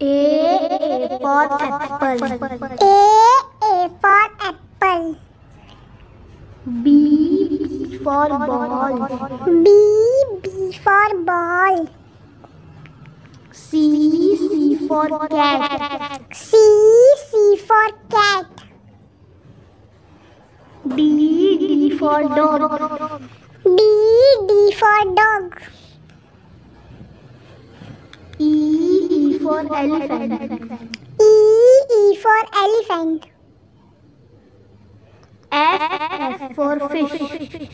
A, A for apple. A, A for apple. B, B for ball. B, B for ball. C, C for cat. C, C for cat. D, D for dog. D, D for dog. E, E for elephant. E, E for elephant. F, F for fish.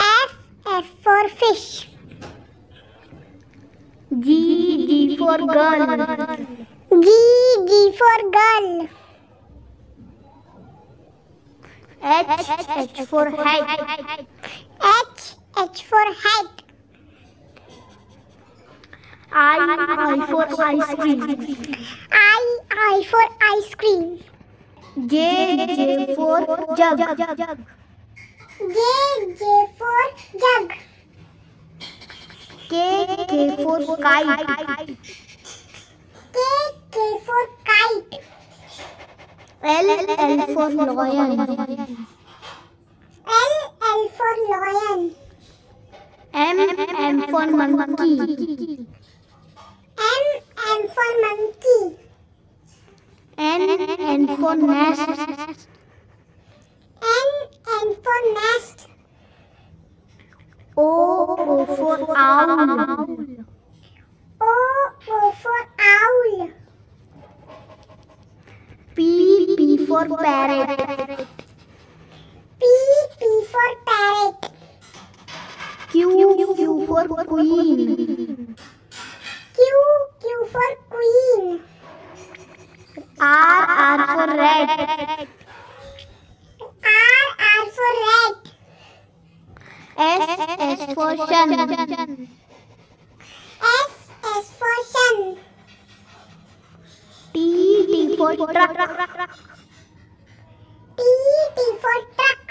F, F for fish. G, G for girl. G, G for girl. H, H for hat. H, H for hat. I, I for ice cream. I, I for ice cream. J, J for jug. J, J for jug. K, K for kite. K, K for kite. L, L for lion. L, L for lion. M, M for monkey. M, M for monkey. N, N for nest. N, N for nest. O, O for owl. O, O for owl. P, P for parrot. P, P for parrot. Q, Q for queen. Q R, R for rat. R, R for rat. S, S for sun. S, S for sun. T, T for truck. T, T for truck.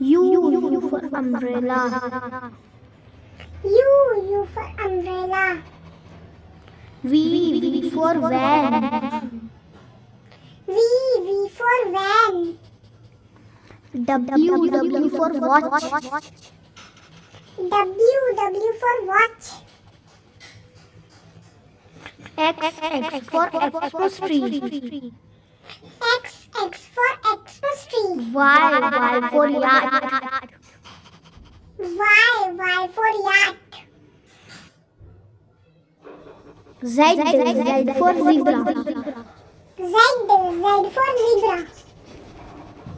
U, U for umbrella. U, U for umbrella. V, V for van. V, V for van. W, W for watch. W, W for watch. X, X for tree. X, X for tree. Y, Y for yacht. Y, Y for Zijde, zijde, zijde, de zebra. Zijde, zijde, voor de zebra.